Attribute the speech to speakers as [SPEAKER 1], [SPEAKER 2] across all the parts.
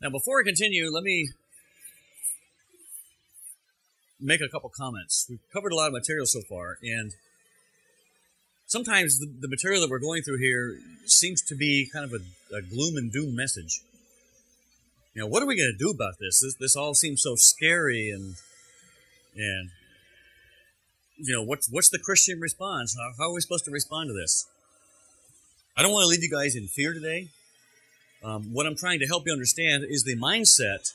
[SPEAKER 1] Now, before I continue, let me make a couple comments. We've covered a lot of material so far, and sometimes the, the material that we're going through here seems to be kind of a, a gloom and doom message. You know, what are we going to do about this? this? This all seems so scary, and and you know, what's what's the Christian response? How, how are we supposed to respond to this? I don't want to leave you guys in fear today. Um, what I'm trying to help you understand is the mindset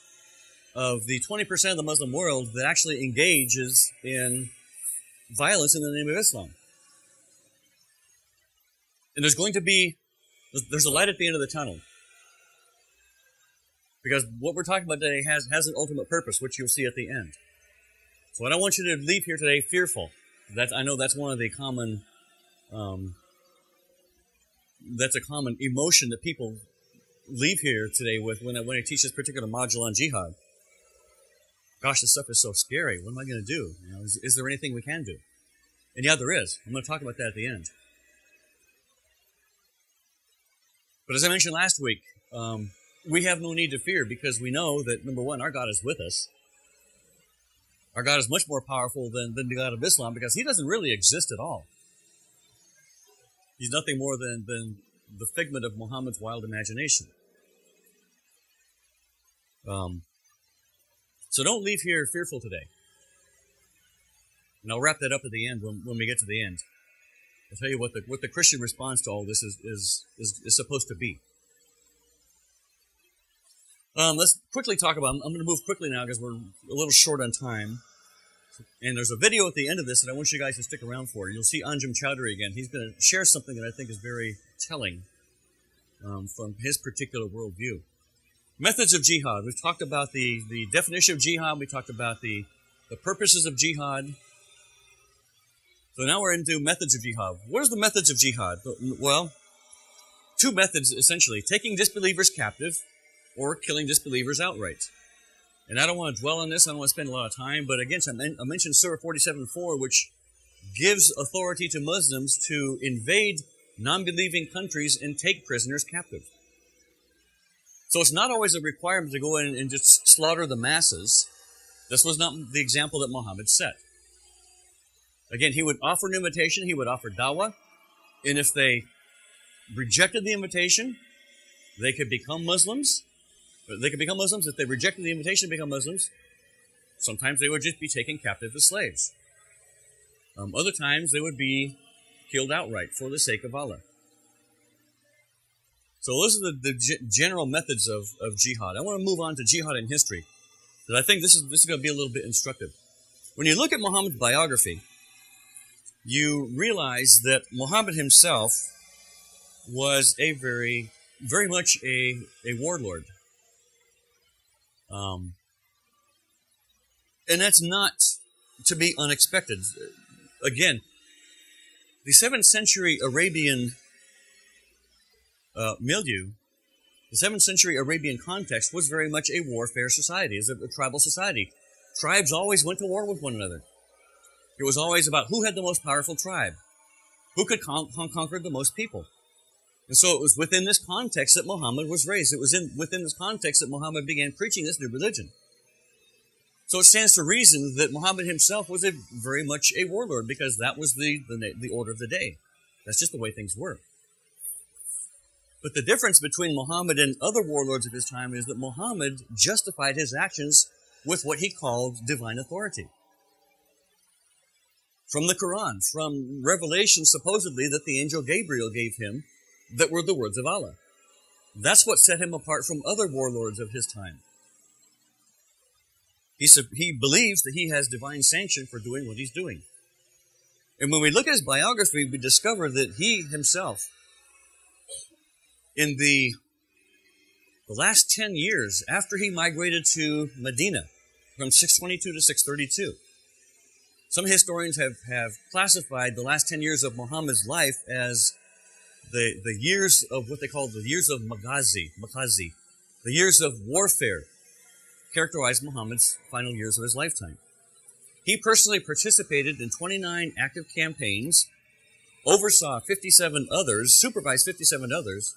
[SPEAKER 1] of the 20% of the Muslim world that actually engages in violence in the name of Islam. And there's going to be, there's a light at the end of the tunnel. Because what we're talking about today has, has an ultimate purpose, which you'll see at the end. So I don't want you to leave here today fearful. That I know that's one of the common, um, that's a common emotion that people leave here today with when I, when I teach this particular module on jihad. Gosh, this stuff is so scary. What am I going to do? You know, is, is there anything we can do? And yeah, there is. I'm going to talk about that at the end. But as I mentioned last week, um, we have no need to fear because we know that number one, our God is with us. Our God is much more powerful than, than the God of Islam because he doesn't really exist at all. He's nothing more than, than the figment of Muhammad's wild imagination. Um, so don't leave here fearful today. And I'll wrap that up at the end when, when we get to the end. I'll tell you what the, what the Christian response to all this is, is, is, is supposed to be. Um, let's quickly talk about. I'm, going to move quickly now because we're a little short on time. And there's a video at the end of this that I want you guys to stick around for. You'll see Anjem Choudary again. He's going to share something that I think is very telling um, from his particular worldview. Methods of jihad. We've talked about the, the definition of jihad. We talked about the, the purposes of jihad. So now we're into methods of jihad. What are the methods of jihad? Well, two methods essentially taking disbelievers captive or killing disbelievers outright. And I don't want to dwell on this, I don't want to spend a lot of time, but again, I mentioned Surah 47.4, which gives authority to Muslims to invade non-believing countries and take prisoners captive. So it's not always a requirement to go in and just slaughter the masses. This was not the example that Muhammad set. Again, he would offer an invitation, he would offer dawah, and if they rejected the invitation, they could become Muslims. They could become Muslims. If they rejected the invitation to become Muslims, sometimes they would just be taken captive as slaves. Um, other times they would be killed outright for the sake of Allah. So those are the, the g- general methods of, of jihad. I want to move on to jihad in history, because I think this is, this is going to be a little bit instructive. When you look at Muhammad's biography, you realize that Muhammad himself was a very, very much a, a warlord. Um, and that's not to be unexpected. Again, the 7th century Arabian uh, milieu, the 7th century Arabian context was very much a warfare society, as a, a tribal society. Tribes always went to war with one another. It was always about who had the most powerful tribe, who could con- conquer the most people. And so it was within this context that Muhammad was raised. It was in, within this context that Muhammad began preaching this new religion. So it stands to reason that Muhammad himself was a very much a warlord because that was the, the, the order of the day. That's just the way things were. But the difference between Muhammad and other warlords of his time is that Muhammad justified his actions with what he called divine authority. From the Quran, from revelation supposedly that the angel Gabriel gave him that were the words of Allah. That's what set him apart from other warlords of his time. He, he believes that he has divine sanction for doing what he's doing. And when we look at his biography, we discover that he himself, in the, the last 10 years after he migrated to Medina, from 622 to 632, some historians have, have classified the last 10 years of Muhammad's life as the, the years of what they call the years of Maghazi, Maghazi, the years of warfare, characterized Muhammad's final years of his lifetime. He personally participated in 29 active campaigns, oversaw 57 others, supervised 57 others,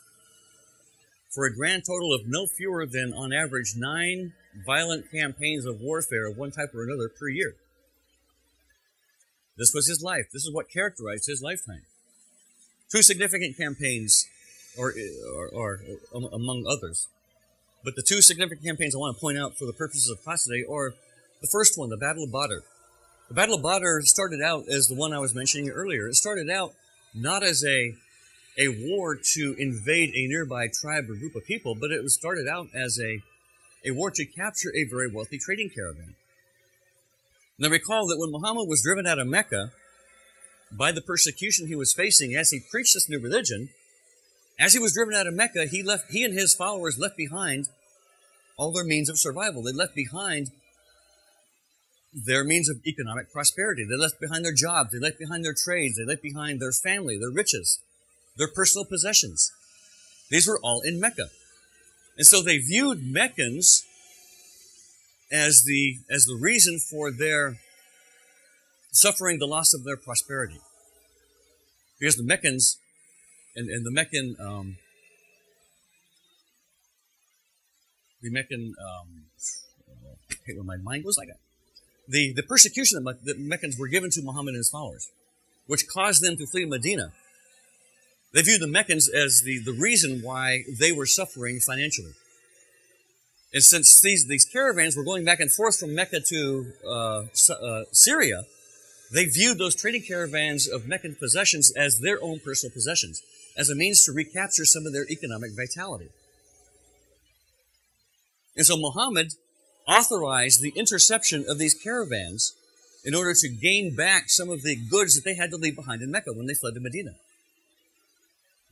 [SPEAKER 1] for a grand total of no fewer than, on average, nine violent campaigns of warfare of one type or another per year. This was his life. This is what characterized his lifetime. Two significant campaigns, or, or, or among others. But the two significant campaigns I want to point out for the purposes of class today are the first one, the Battle of Badr. The Battle of Badr started out as the one I was mentioning earlier. It started out not as a a war to invade a nearby tribe or group of people, but it was started out as a a war to capture a very wealthy trading caravan. Now recall that when Muhammad was driven out of Mecca by the persecution he was facing as he preached this new religion, as he was driven out of Mecca, he left he and his followers left behind all their means of survival. They left behind their means of economic prosperity. They left behind their jobs. They left behind their trades. They left behind their family, their riches, their personal possessions. These were all in Mecca. And so they viewed Meccans as the, as the reason for their suffering the loss of their prosperity. Because the Meccans and, and the Meccan, um, the Meccan, um, I hate when my mind goes like that. The, the persecution that the Meccans were given to Muhammad and his followers, which caused them to flee Medina. They viewed the Meccans as the, the reason why they were suffering financially. And since these, these caravans were going back and forth from Mecca to uh, uh, Syria, they viewed those trading caravans of Meccan possessions as their own personal possessions as a means to recapture some of their economic vitality. And so Muhammad authorized the interception of these caravans in order to gain back some of the goods that they had to leave behind in Mecca when they fled to Medina.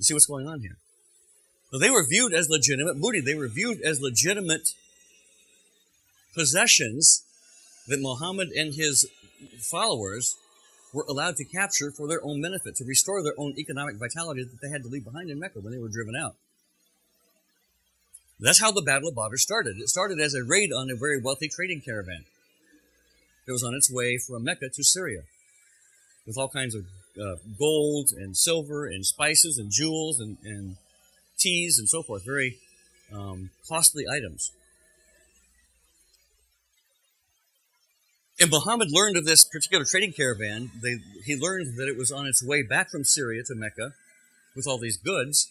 [SPEAKER 1] You see what's going on here? They were viewed as legitimate booty. They were viewed as legitimate possessions that Muhammad and his followers were allowed to capture for their own benefit, to restore their own economic vitality that they had to leave behind in Mecca when they were driven out. That's how the Battle of Badr started. It started as a raid on a very wealthy trading caravan. It was on its way from Mecca to Syria with all kinds of uh, gold and silver and spices and jewels and, and teas and so forth. Very um, costly items. And Muhammad learned of this particular trading caravan. They, he learned that it was on its way back from Syria to Mecca with all these goods.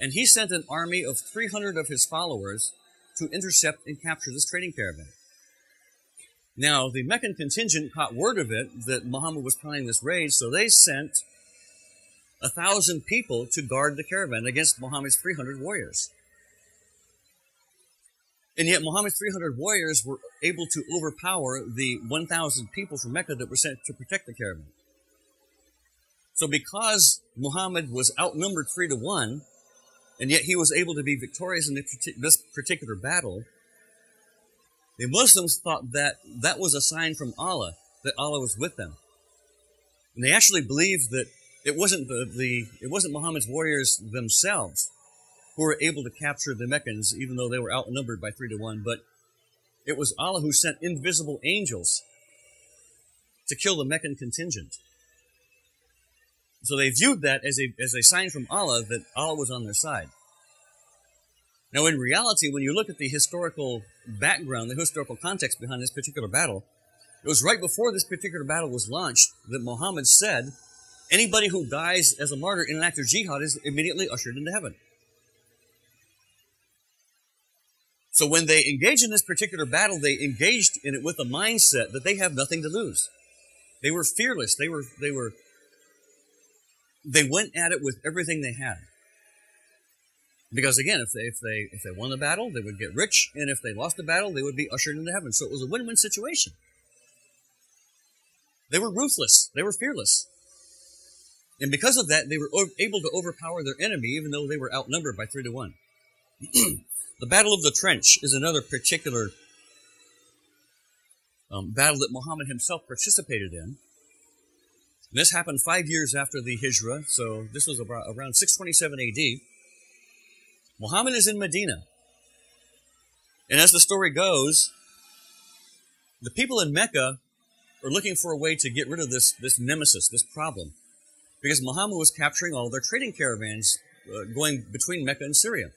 [SPEAKER 1] And he sent an army of 300 of his followers to intercept and capture this trading caravan. Now, the Meccan contingent caught word of it that Muhammad was planning this raid, so they sent a thousand people to guard the caravan against Muhammad's 300 warriors. And yet Muhammad's 300 warriors were able to overpower the 1,000 people from Mecca that were sent to protect the caravan. So because Muhammad was outnumbered three to one, and yet he was able to be victorious in this particular battle, the Muslims thought that that was a sign from Allah, that Allah was with them. And they actually believed that it wasn't the, the it wasn't Muhammad's warriors themselves who were able to capture the Meccans, even though they were outnumbered by three to one, but it was Allah who sent invisible angels to kill the Meccan contingent. So they viewed that as a, as a sign from Allah that Allah was on their side. Now, in reality, when you look at the historical background, the historical context behind this particular battle, it was right before this particular battle was launched that Muhammad said, anybody who dies as a martyr in an act of jihad is immediately ushered into heaven. So when they engaged in this particular battle, they engaged in it with a mindset that they have nothing to lose. They were fearless. They were, they were, they went at it with everything they had. Because again, if they, if they, if they won the battle, they would get rich. And if they lost the battle, they would be ushered into heaven. So it was a win-win situation. They were ruthless. They were fearless. And because of that, they were able to overpower their enemy, even though they were outnumbered by three to one. The Battle of the Trench is another particular um, battle that Muhammad himself participated in. And this happened five years after the Hijrah, so this was around 627 AD. Muhammad is in Medina. And as the story goes, the people in Mecca are looking for a way to get rid of this, this nemesis, this problem, because Muhammad was capturing all their trading caravans uh, going between Mecca and Syria.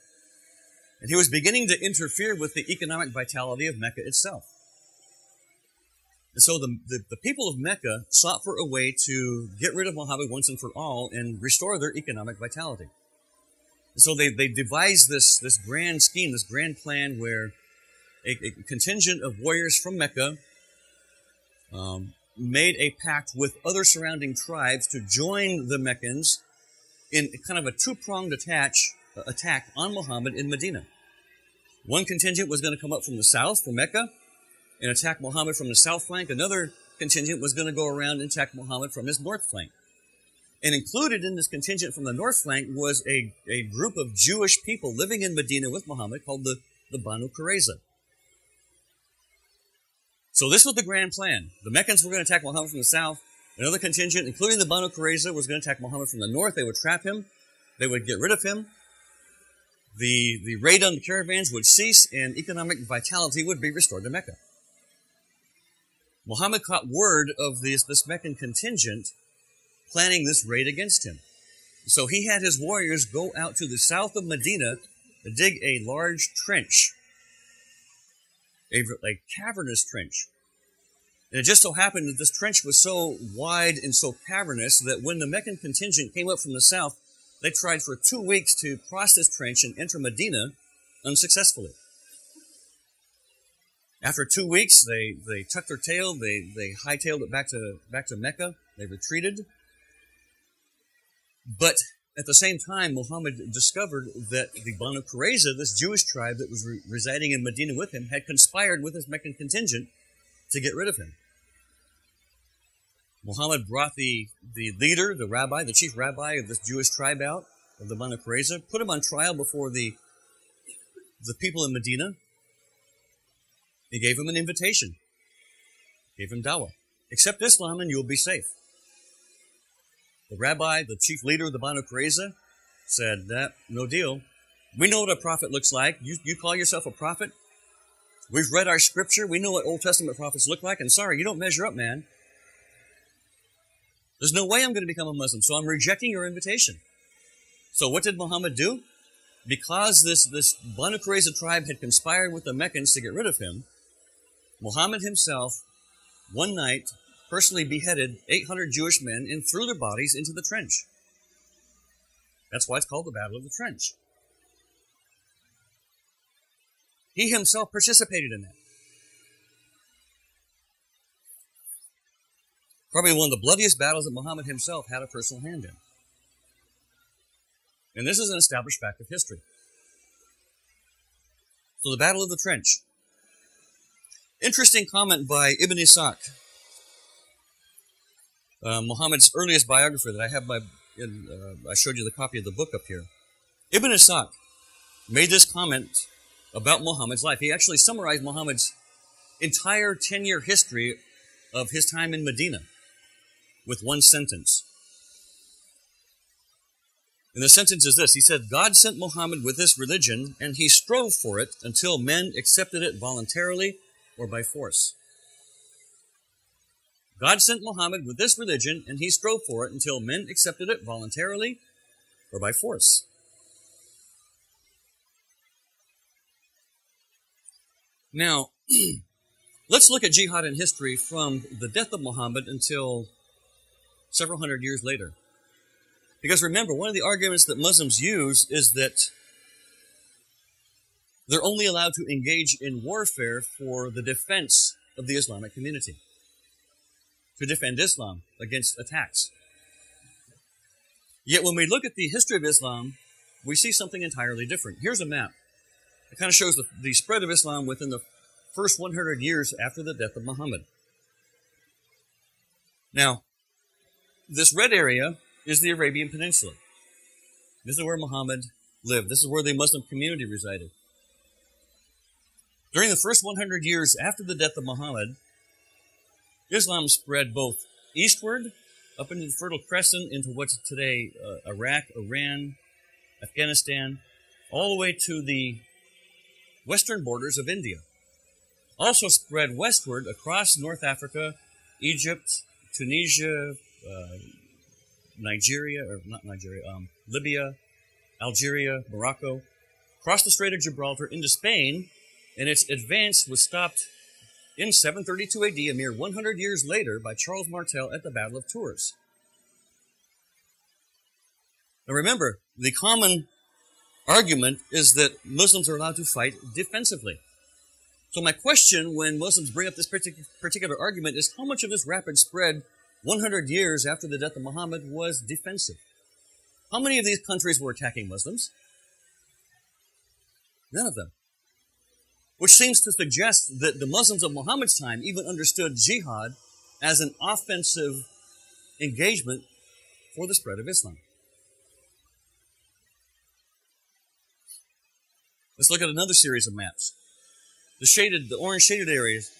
[SPEAKER 1] And he was beginning to interfere with the economic vitality of Mecca itself. And so the, the, the, people of Mecca sought for a way to get rid of Muhammad once and for all and restore their economic vitality. So they, they devised this, this grand scheme, this grand plan where a, a contingent of warriors from Mecca um, made a pact with other surrounding tribes to join the Meccans in kind of a two-pronged attach, uh, attack on Muhammad in Medina. One contingent was going to come up from the south, from Mecca, and attack Muhammad from the south flank. Another contingent was going to go around and attack Muhammad from his north flank. And included in this contingent from the north flank was a, a group of Jewish people living in Medina with Muhammad called the, the Banu Qurayza. So this was the grand plan. The Meccans were going to attack Muhammad from the south. Another contingent, including the Banu Qurayza, was going to attack Muhammad from the north. They would trap him. They would get rid of him. The, the raid on the caravans would cease and economic vitality would be restored to Mecca. Muhammad caught word of this, this Meccan contingent planning this raid against him. So he had his warriors go out to the south of Medina to dig a large trench, a, a cavernous trench. And it just so happened that this trench was so wide and so cavernous that when the Meccan contingent came up from the south, they tried for two weeks to cross this trench and enter Medina unsuccessfully. After two weeks, they, they tucked their tail, they, they hightailed it back to, back to Mecca, they retreated. But at the same time, Muhammad discovered that the Banu Qurayza, this Jewish tribe that was re- residing in Medina with him, had conspired with his Meccan contingent to get rid of him. Muhammad brought the, the leader, the rabbi, the chief rabbi of this Jewish tribe out, of the Banu Qurayza, put him on trial before the, the people in Medina, he gave him an invitation. Gave him dawah. Accept Islam and you'll be safe. The rabbi, the chief leader of the Banu Qurayza, said, that no deal. We know what a prophet looks like. You, you call yourself a prophet? We've read our scripture. We know what Old Testament prophets look like. And sorry, you don't measure up, man. There's no way I'm going to become a Muslim, so I'm rejecting your invitation. So what did Muhammad do? Because this, this Banu Qurayza tribe had conspired with the Meccans to get rid of him, Muhammad himself, one night, personally beheaded 800 Jewish men and threw their bodies into the trench. That's why it's called the Battle of the Trench. He himself participated in that. Probably one of the bloodiest battles that Muhammad himself had a personal hand in. And this is an established fact of history. So the Battle of the Trench. Interesting comment by Ibn Ishaq, uh, Muhammad's earliest biographer that I have my, uh, I showed you the copy of the book up here. Ibn Ishaq made this comment about Muhammad's life. He actually summarized Muhammad's entire 10 year history of his time in Medina with one sentence. And the sentence is this He said, God sent Muhammad with this religion, and he strove for it until men accepted it voluntarily or by force. God sent Muhammad with this religion, and he strove for it until men accepted it voluntarily or by force. Now, let's look at jihad in history from the death of Muhammad until several hundred years later. Because remember, one of the arguments that Muslims use is that they're only allowed to engage in warfare for the defense of the Islamic community, to defend Islam against attacks. Yet when we look at the history of Islam, we see something entirely different. Here's a map. It kind of shows the, the spread of Islam within the first 100 years after the death of Muhammad. Now, this red area is the Arabian Peninsula. This is where Muhammad lived. This is where the Muslim community resided. During the first 100 years after the death of Muhammad, Islam spread both eastward, up into the Fertile Crescent, into what's today uh, Iraq, Iran, Afghanistan, all the way to the western borders of India. Also spread westward across North Africa, Egypt, Tunisia, uh, Nigeria, or not Nigeria, um, Libya, Algeria, Morocco, crossed the Strait of Gibraltar into Spain, and its advance was stopped in 732 AD, a mere 100 years later, by Charles Martel at the Battle of Tours. Now remember, the common argument is that Muslims are allowed to fight defensively. So my question when Muslims bring up this particular argument is how much of this rapid spread 100 years after the death of Muhammad was defensive? How many of these countries were attacking Muslims? None of them. Which seems to suggest that the Muslims of Muhammad's time even understood jihad as an offensive engagement for the spread of Islam. Let's look at another series of maps. The shaded, the orange shaded areas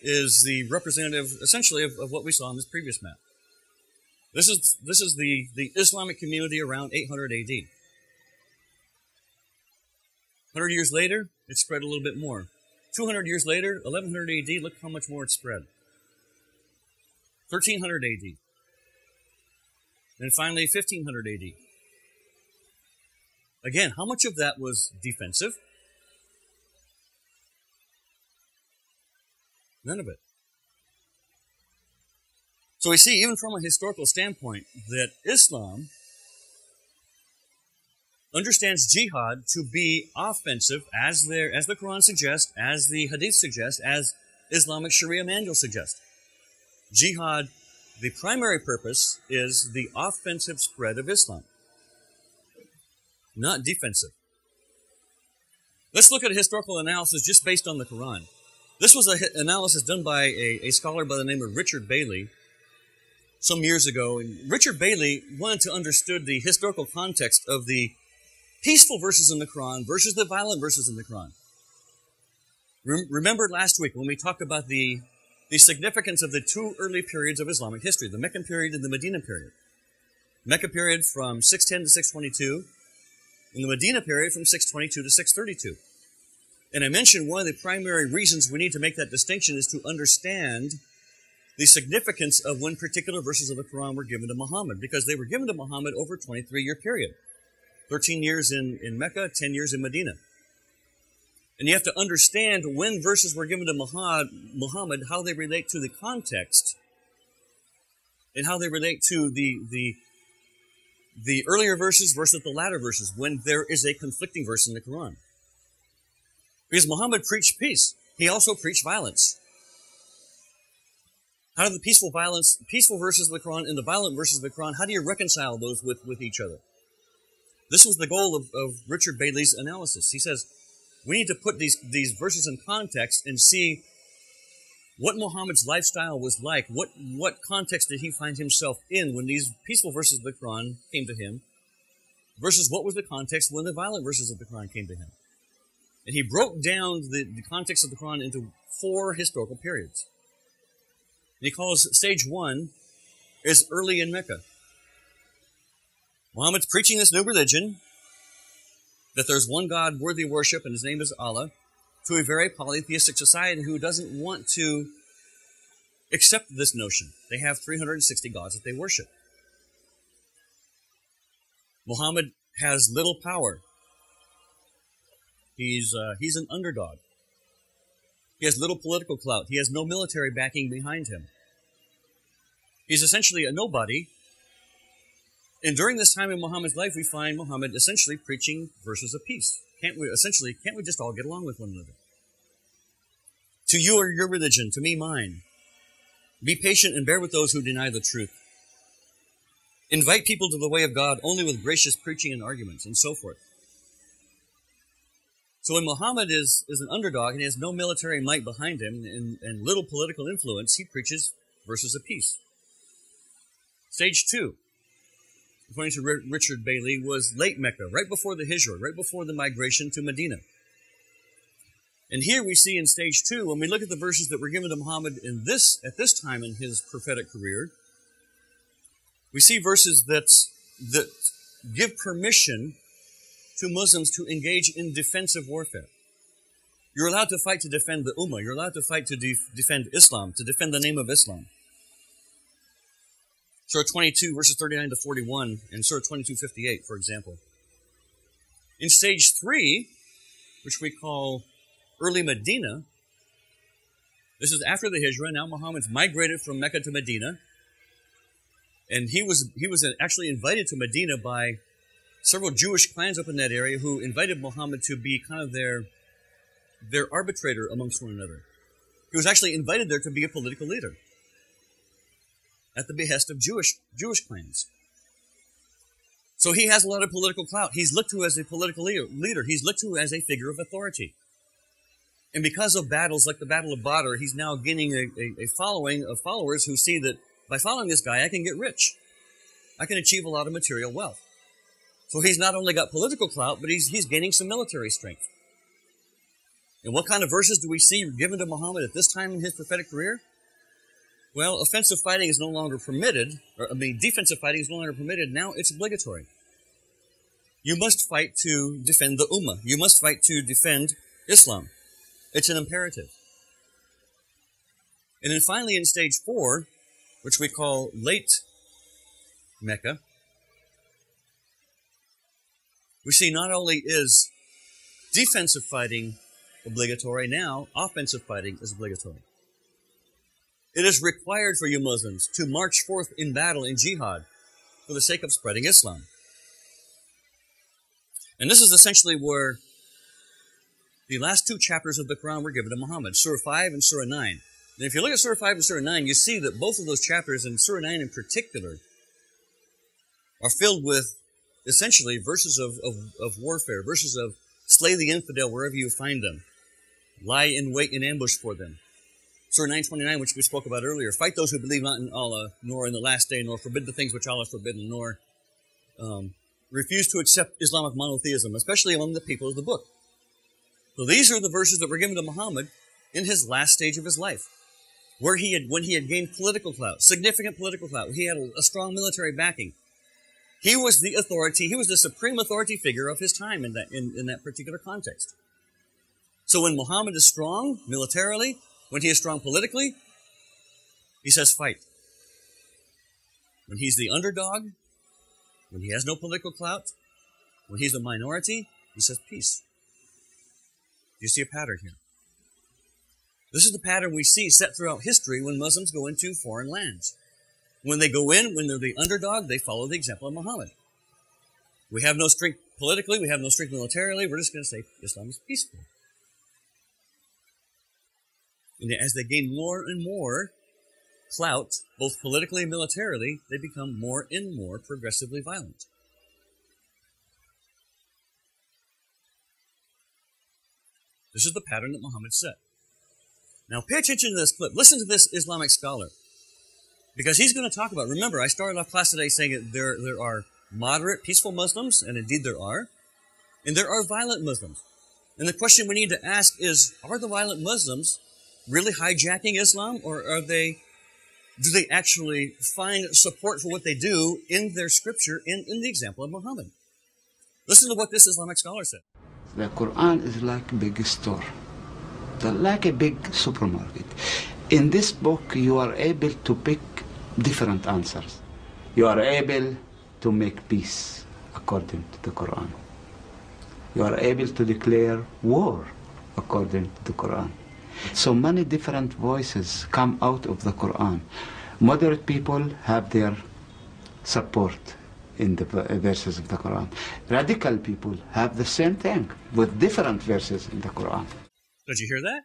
[SPEAKER 1] is the representative, essentially, of, of what we saw on this previous map. This is, this is the, the Islamic community around 800 AD. 100 years later, it spread a little bit more. 200 years later, 1100 AD, look how much more it spread. 1300 AD. And finally, 1500 AD. Again, how much of that was defensive? None of it. So we see, even from a historical standpoint, that Islam understands jihad to be offensive, as, there, as the Quran suggests, as the Hadith suggests, as Islamic Sharia manual suggests. Jihad, the primary purpose is the offensive spread of Islam, not defensive. Let's look at a historical analysis just based on the Quran. This was an analysis done by a, a scholar by the name of Richard Bailey some years ago. And Richard Bailey wanted to understand the historical context of the peaceful verses in the Quran versus the violent verses in the Quran. Remember last week when we talked about the, the significance of the two early periods of Islamic history, the Meccan period and the Medina period. Mecca period from 610 to 622, and the Medina period from 622 to 632. And I mentioned one of the primary reasons we need to make that distinction is to understand the significance of when particular verses of the Quran were given to Muhammad, because they were given to Muhammad over a 23 year period 13 years in, in Mecca, 10 years in Medina. And you have to understand when verses were given to Muhammad, how they relate to the context and how they relate to the, the, the earlier verses versus the latter verses when there is a conflicting verse in the Quran. Because Muhammad preached peace. He also preached violence. How do the peaceful violence, peaceful verses of the Quran and the violent verses of the Quran, how do you reconcile those with, with each other? This was the goal of, of Richard Bailey's analysis. He says, we need to put these, these verses in context and see what Muhammad's lifestyle was like. What, what context did he find himself in when these peaceful verses of the Quran came to him versus what was the context when the violent verses of the Quran came to him? And he broke down the, the context of the Quran into four historical periods. And he calls stage one is early in Mecca. Muhammad's preaching this new religion, that there's one God worthy of worship, and his name is Allah, to a very polytheistic society who doesn't want to accept this notion. They have 360 gods that they worship. Muhammad has little power. He's, uh, he's an underdog. He has little political clout. He has no military backing behind him. He's essentially a nobody. And during this time in Muhammad's life, we find Muhammad essentially preaching verses of peace. Can't we, essentially, can't we just all get along with one another? To you or your religion, to me mine. Be patient and bear with those who deny the truth. Invite people to the way of God only with gracious preaching and arguments, and so forth. So when Muhammad is, is an underdog and he has no military might behind him and, and little political influence, he preaches verses of peace. Stage two, according to Richard Bailey, was late Mecca, right before the Hijra, right before the migration to Medina. And here we see in stage two, when we look at the verses that were given to Muhammad in this, at this time in his prophetic career, we see verses that, that give permission to Muslims to engage in defensive warfare. You're allowed to fight to defend the Ummah. You're allowed to fight to def- defend Islam, to defend the name of Islam. Surah 22, verses 39 to 41, and Surah 22, 58, for example. In stage three, which we call early Medina. This is after the Hijrah. Now Muhammad's migrated from Mecca to Medina. And he was, he was actually invited to Medina by several Jewish clans up in that area who invited Muhammad to be kind of their, their arbitrator amongst one another. He was actually invited there to be a political leader at the behest of Jewish, Jewish clans. So he has a lot of political clout. He's looked to as a political leader. He's looked to as a figure of authority. And because of battles like the Battle of Badr, he's now gaining a, a, a, following of followers who see that by following this guy, I can get rich. I can achieve a lot of material wealth. So he's not only got political clout, but he's, he's gaining some military strength. And what kind of verses do we see given to Muhammad at this time in his prophetic career? Well, offensive fighting is no longer permitted, or I mean, defensive fighting is no longer permitted. Now it's obligatory. You must fight to defend the Ummah. You must fight to defend Islam. It's an imperative. And then finally, in stage four, which we call late Mecca, we see not only is defensive fighting obligatory, now offensive fighting is obligatory. It is required for you Muslims to march forth in battle in jihad for the sake of spreading Islam. And this is essentially where the last two chapters of the Quran were given to Muhammad, Surah 5 and Surah 9. And if you look at Surah 5 and Surah 9, you see that both of those chapters, and Surah 9 in particular, are filled with essentially verses of, of, of warfare, verses of slay the infidel wherever you find them, lie in wait and ambush for them, Surah 929, which we spoke about earlier, fight those who believe not in Allah, nor in the last day, nor forbid the things which Allah has forbidden, nor um, refuse to accept Islamic monotheism, especially among the people of the book. So these are the verses that were given to Muhammad in his last stage of his life, where he had, when he had gained political clout, significant political clout, he had a, a strong military backing. He was the authority, he was the supreme authority figure of his time in that, in, in that particular context. So when Muhammad is strong militarily, when he is strong politically, he says fight. When he's the underdog, when he has no political clout, when he's a minority, he says peace. Do you see a pattern here? This is the pattern we see set throughout history when Muslims go into foreign lands. When they go in, when they're the underdog, they follow the example of Muhammad. We have no strength politically, we have no strength militarily, we're just going to say Islam is peaceful. And as they gain more and more clout, both politically and militarily, they become more and more progressively violent. This is the pattern that Muhammad set. Now pay attention to this clip. Listen to this Islamic scholar. Because he's going to talk about, remember, I started off class today saying that there, there are moderate, peaceful Muslims, and indeed there are, and there are violent Muslims. And the question we need to ask is, are the violent Muslims really hijacking Islam, or are they do they actually find support for what they do in their scripture, in, in the example of Muhammad? Listen to what this Islamic scholar said.
[SPEAKER 2] The Quran is like a big store, like a big supermarket. In this book, you are able to pick different answers. You are able to make peace according to the Quran. You are able to declare war according to the Quran. So many different voices come out of the Quran. Moderate people have their support in the uh, verses of the Quran. Radical people have the same thing with different verses in the Quran.
[SPEAKER 1] Did you hear that?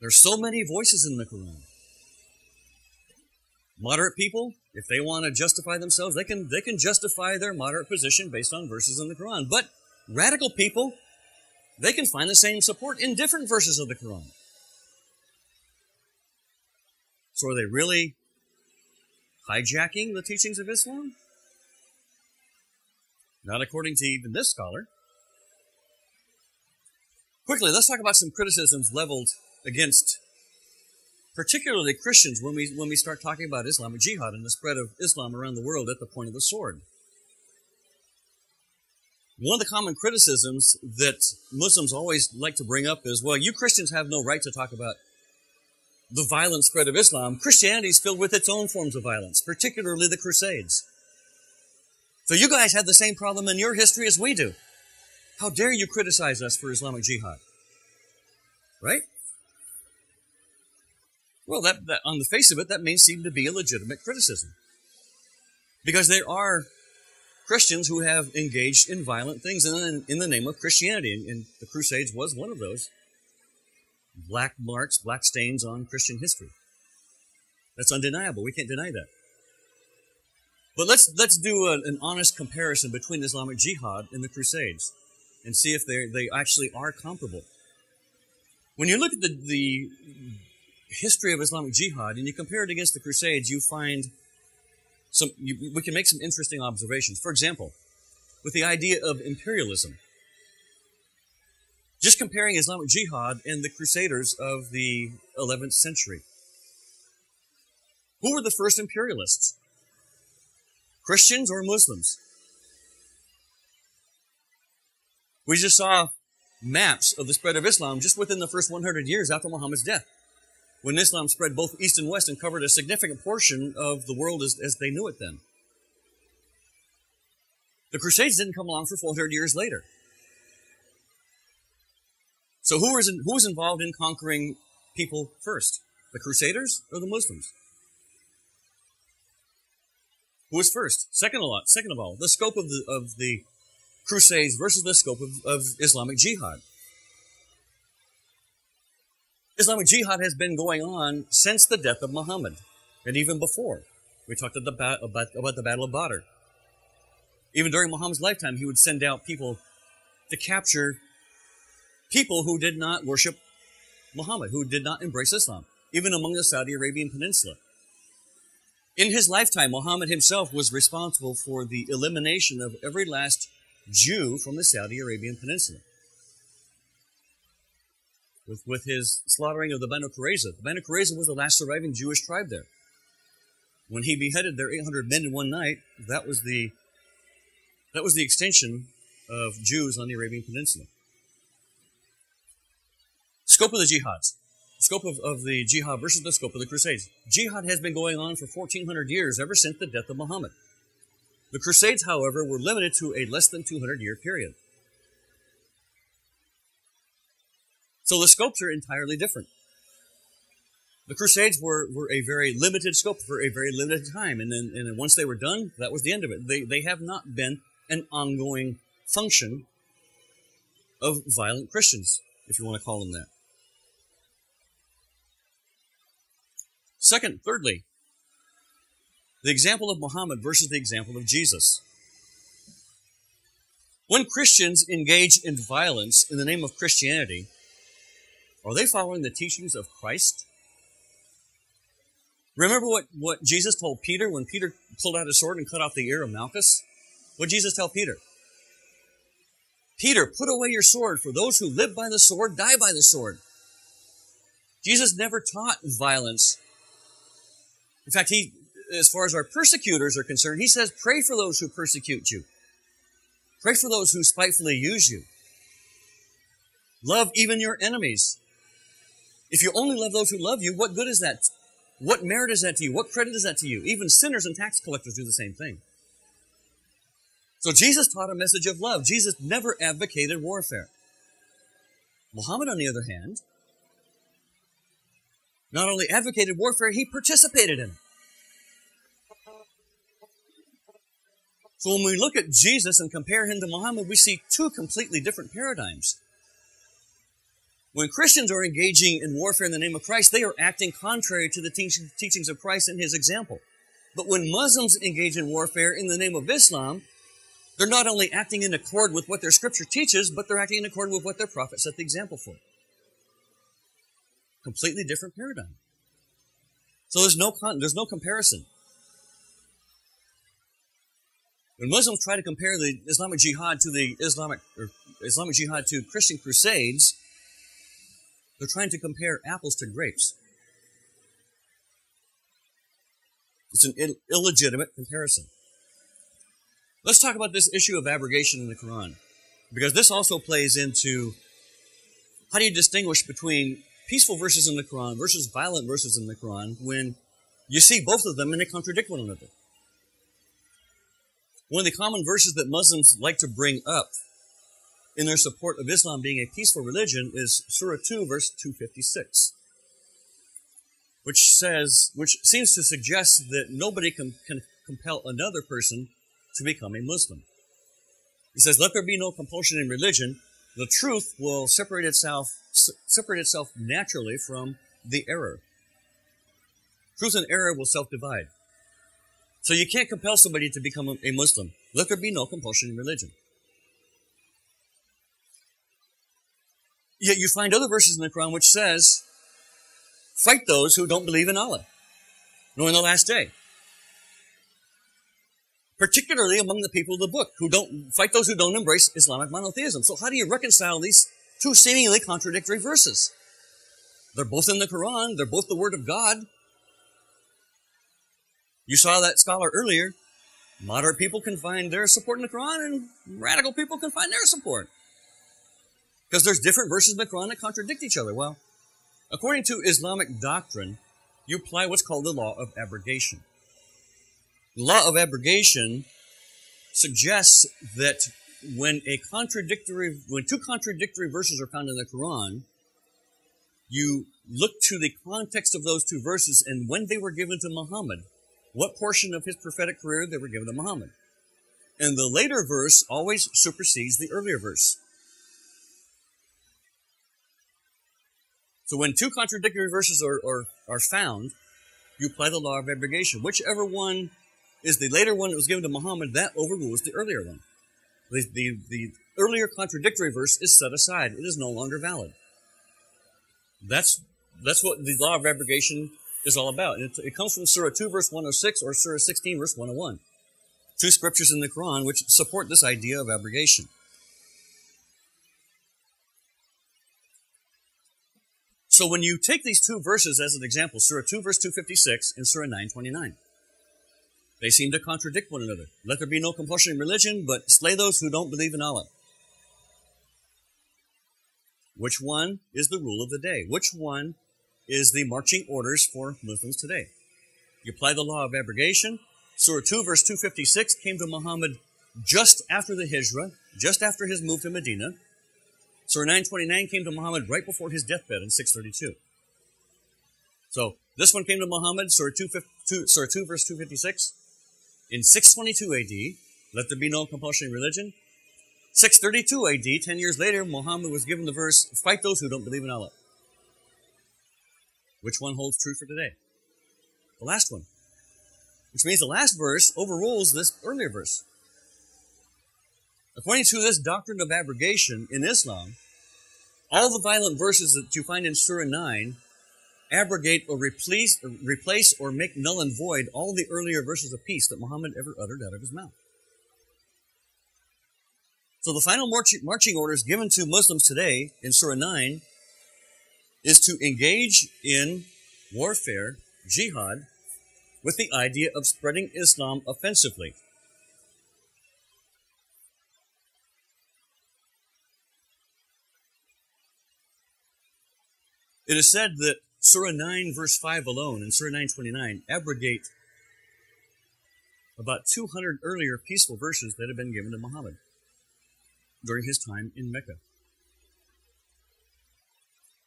[SPEAKER 1] There's so many voices in the Quran. Moderate people, if they want to justify themselves, they can they can justify their moderate position based on verses in the Quran. But radical people, they can find the same support in different verses of the Quran. So are they really hijacking the teachings of Islam? Not according to even this scholar. Quickly, let's talk about some criticisms leveled against particularly Christians when we, when we start talking about Islamic jihad and the spread of Islam around the world at the point of the sword. One of the common criticisms that Muslims always like to bring up is, well, you Christians have no right to talk about the violent spread of Islam. Christianity is filled with its own forms of violence, particularly the Crusades. So you guys had the same problem in your history as we do. How dare you criticize us for Islamic Jihad? Right? Well, that, that, on the face of it, that may seem to be a legitimate criticism. Because there are Christians who have engaged in violent things in, in the name of Christianity, and, and the Crusades was one of those. Black marks, black stains on Christian history. That's undeniable. We can't deny that. But let's let's do a, an honest comparison between Islamic Jihad and the Crusades, and see if they they actually are comparable. When you look at the the history of Islamic Jihad and you compare it against the Crusades, you find some. You, we can make some interesting observations. For example, with the idea of imperialism. Just comparing Islamic Jihad and the Crusaders of the 11th century. Who were the first imperialists? Christians or Muslims? We just saw maps of the spread of Islam just within the first 100 years after Muhammad's death, when Islam spread both east and west and covered a significant portion of the world as, as they knew it then. The Crusades didn't come along for 400 years later. So who was, in, who was involved in conquering people first? The Crusaders or the Muslims? Who was first? Second of all, second of all, the scope of the of the Crusades versus the scope of, of Islamic Jihad. Islamic Jihad has been going on since the death of Muhammad, and even before. We talked about, about, the Battle of Badr. Even during Muhammad's lifetime, he would send out people to capture people who did not worship Muhammad, who did not embrace Islam, even among the Saudi Arabian Peninsula. In his lifetime, Muhammad himself was responsible for the elimination of every last Jew from the Saudi Arabian Peninsula. With, with his slaughtering of the Banu Qurayza. The Banu Qurayza was the last surviving Jewish tribe there. When he beheaded their 800 men in one night, that was the, that was the extinction of Jews on the Arabian Peninsula. Scope of the jihads scope of, of the jihad versus the scope of the crusades. Jihad has been going on for 1400 years, ever since the death of Muhammad. The crusades, however, were limited to a less than 200 year period. So the scopes are entirely different. The crusades were, were a very limited scope for a very limited time, and then, and then once they were done, that was the end of it. They, they have not been an ongoing function of violent Christians, if you want to call them that. Second, thirdly, the example of Muhammad versus the example of Jesus. When Christians engage in violence in the name of Christianity, are they following the teachings of Christ? Remember what, what Jesus told Peter when Peter pulled out his sword and cut off the ear of Malchus? What did Jesus tell Peter? Peter, put away your sword, for those who live by the sword die by the sword. Jesus never taught violence in fact, he, as far as our persecutors are concerned, he says, pray for those who persecute you. Pray for those who spitefully use you. Love even your enemies. If you only love those who love you, what good is that? What merit is that to you? What credit is that to you? Even sinners and tax collectors do the same thing. So Jesus taught a message of love. Jesus never advocated warfare. Muhammad, on the other hand, not only advocated warfare, he participated in it. So when we look at Jesus and compare him to Muhammad, we see two completely different paradigms. When Christians are engaging in warfare in the name of Christ, they are acting contrary to the teachings of Christ and his example. But when Muslims engage in warfare in the name of Islam, they're not only acting in accord with what their scripture teaches, but they're acting in accord with what their prophet set the example for. Completely different paradigm. So there's no con- there's no comparison. When Muslims try to compare the Islamic Jihad to the Islamic or Islamic Jihad to Christian Crusades, they're trying to compare apples to grapes. It's an Ill- illegitimate comparison. Let's talk about this issue of abrogation in the Quran, because this also plays into how do you distinguish between peaceful verses in the Quran versus violent verses in the Quran when you see both of them and they contradict one another. One of the common verses that Muslims like to bring up in their support of Islam being a peaceful religion is Surah 2, verse 256, which says, which seems to suggest that nobody can, can compel another person to become a Muslim. He says, let there be no compulsion in religion. The truth will separate itself, separate itself naturally from the error. Truth and error will self-divide. So you can't compel somebody to become a Muslim. Let there be no compulsion in religion. Yet you find other verses in the Quran which says, fight those who don't believe in Allah, nor in the last day. Particularly among the people of the book, who don't fight those who don't embrace Islamic monotheism. So how do you reconcile these two seemingly contradictory verses? They're both in the Quran, they're both the Word of God. You saw that scholar earlier. Moderate people can find their support in the Quran, and radical people can find their support. Because there's different verses in the Quran that contradict each other. Well, according to Islamic doctrine, you apply what's called the law of abrogation. The law of abrogation suggests that when a contradictory, when two contradictory verses are found in the Quran, you look to the context of those two verses and when they were given to Muhammad, what portion of his prophetic career they were given to Muhammad. And the later verse always supersedes the earlier verse. So when two contradictory verses are, are, are found, you apply the law of abrogation. Whichever one is the later one that was given to Muhammad, that overrules the earlier one. The, the, the earlier contradictory verse is set aside. It is no longer valid. That's, that's what the law of abrogation is all about. It, it comes from Surah 2 verse 106 or Surah 16 verse 101. Two scriptures in the Quran which support this idea of abrogation. So when you take these two verses as an example, Surah 2 verse 256 and Surah 929, they seem to contradict one another. Let there be no compulsion in religion, but slay those who don't believe in Allah. Which one is the rule of the day? Which one is the marching orders for Muslims today? You apply the law of abrogation. Surah 2 verse 256 came to Muhammad just after the Hijrah, just after his move to Medina. Surah 929 came to Muhammad right before his deathbed in 632. So this one came to Muhammad, Surah 2, 2, Surah 2 verse 256. In 622 AD, let there be no compulsion in religion. 632 AD, 10 years later, Muhammad was given the verse, fight those who don't believe in Allah. Which one holds true for today? The last one. Which means the last verse overrules this earlier verse. According to this doctrine of abrogation in Islam, all the violent verses that you find in Surah 9 abrogate or replace, or replace or make null and void all the earlier verses of peace that Muhammad ever uttered out of his mouth. So the final marching orders given to Muslims today in Surah 9 is to engage in warfare, jihad, with the idea of spreading Islam offensively. It is said that Surah 9, verse 5 alone, and Surah 929, abrogate about 200 earlier peaceful verses that had been given to Muhammad during his time in Mecca.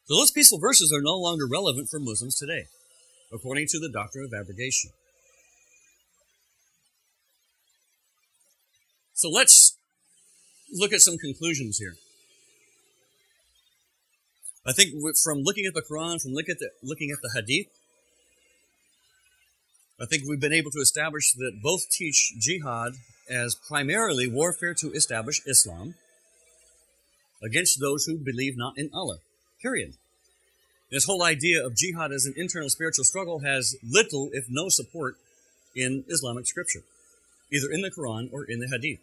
[SPEAKER 1] So those peaceful verses are no longer relevant for Muslims today, according to the doctrine of abrogation. So let's look at some conclusions here. I think from looking at the Quran, from look at the, looking at the Hadith, I think we've been able to establish that both teach jihad as primarily warfare to establish Islam against those who believe not in Allah. Period. This whole idea of jihad as an internal spiritual struggle has little, if no, support in Islamic scripture, either in the Quran or in the Hadith.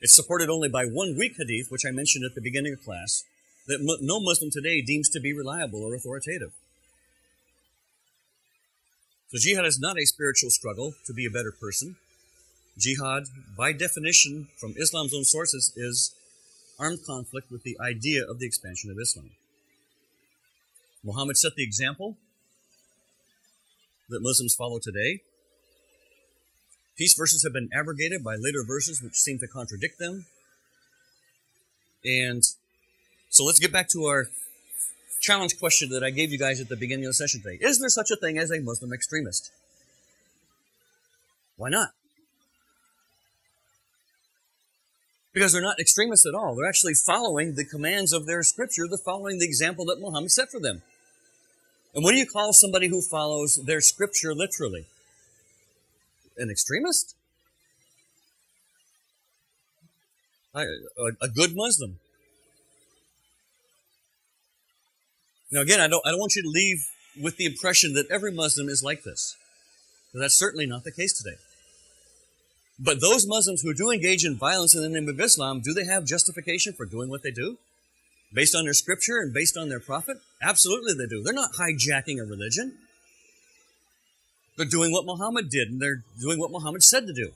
[SPEAKER 1] It's supported only by one weak Hadith, which I mentioned at the beginning of class, that no Muslim today deems to be reliable or authoritative. So jihad is not a spiritual struggle to be a better person. Jihad, by definition, from Islam's own sources, is armed conflict with the idea of the expansion of Islam. Muhammad set the example that Muslims follow today. Peace verses have been abrogated by later verses which seem to contradict them. And so let's get back to our challenge question that I gave you guys at the beginning of the session today. Is there such a thing as a Muslim extremist? Why not? Because they're not extremists at all. They're actually following the commands of their scripture. They're following the example that Muhammad set for them. And what do you call somebody who follows their scripture literally? An extremist? A, a good Muslim. Now again, I don't, I don't want you to leave with the impression that every Muslim is like this. That's certainly not the case today. But those Muslims who do engage in violence in the name of Islam, do they have justification for doing what they do? Based on their scripture and based on their prophet? Absolutely they do. They're not hijacking a religion. They're doing what Muhammad did, and they're doing what Muhammad said to do.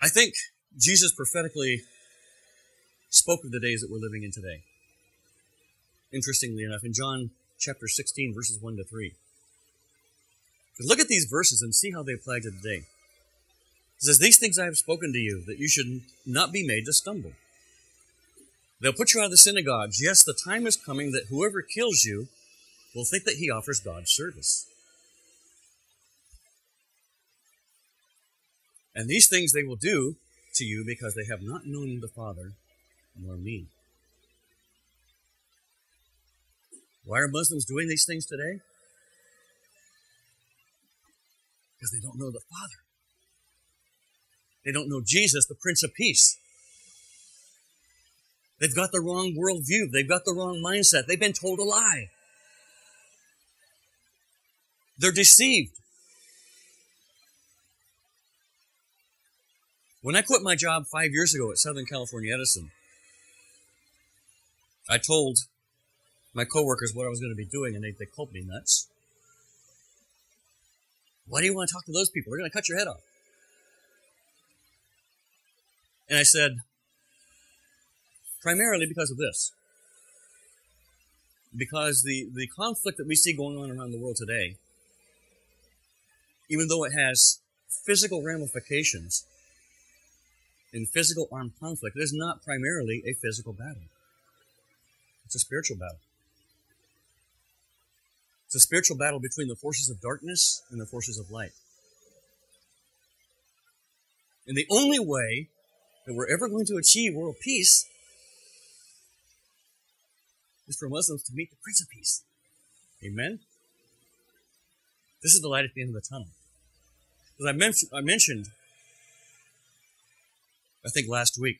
[SPEAKER 1] I think Jesus prophetically spoke of the days that we're living in today. Interestingly enough, in John chapter 16, verses 1 to 3. Look at these verses and see how they apply to today. It says, These things I have spoken to you, that you should not be made to stumble. They'll put you out of the synagogues. Yes, the time is coming that whoever kills you will think that he offers God service. And these things they will do to you because they have not known the Father nor me. Why are Muslims doing these things today? Because they don't know the Father. They don't know Jesus, the Prince of Peace. They've got the wrong worldview. They've got the wrong mindset. They've been told a lie. They're deceived. When I quit my job five years ago at Southern California Edison, I told my coworkers what I was going to be doing, and they, they called me nuts. Why do you want to talk to those people? They're going to cut your head off. And I said, primarily because of this. Because the, the conflict that we see going on around the world today, even though it has physical ramifications in physical armed conflict, it is not primarily a physical battle. It's a spiritual battle. It's a spiritual battle between the forces of darkness and the forces of light. And the only way that we're ever going to achieve world peace is for Muslims to meet the Prince of Peace. Amen? This is the light at the end of the tunnel. As I, mentioned, I mentioned, I think last week,